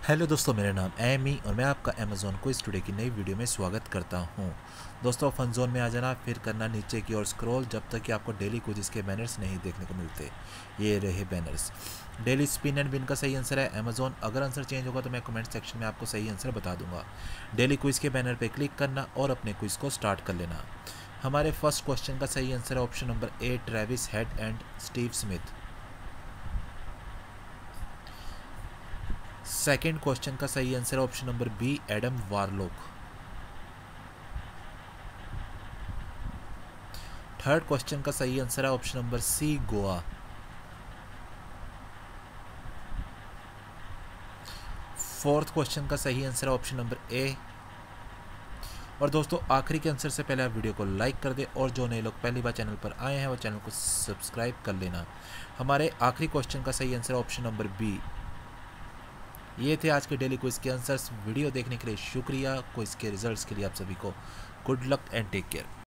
Hello दोस्तों, मेरा नाम एम और मैं आपका अमेज़ोन को स्टूडियो की नई वीडियो में स्वागत करता हूँ। दोस्तों फन जोन में आ जाना, फिर करना नीचे की ओर स्क्रॉल जब तक कि आपको डेली कुछ इसके बैनर्स नहीं देखने को मिलते। ये रहे banners daily spin and win का सही आंसर है अमेजोन अगर आंसर चेंज होगा तो मैं कमेंट सेक्शन में आपको सही आंसर बता दूँगा। डेली क्विज के बैनर पर क्लिक करना और अपने क्विज को स्टार्ट कर लेना। हमारे फ़र्स्ट क्वेश्चन का सही आंसर है option number A Travis Head and Steve Smith second question का सही आंसर है option number B Adam Warlock third question का सही आंसर है option number C Goa fourth question का सही आंसर है ऑप्शन नंबर ए और दोस्तों, आखिरी के आंसर से पहले आप वीडियो को लाइक कर दें और जो नए लोग पहली बार चैनल पर आए हैं, वो चैनल को सब्सक्राइब कर लेना। हमारे आखिरी क्वेश्चन का सही आंसर ऑप्शन नंबर बी ये थे आज के डेली क्विज के आंसर्स। वीडियो देखने के लिए शुक्रिया। क्विज के रिजल्ट्स के लिए आप सभी को good luck and take care.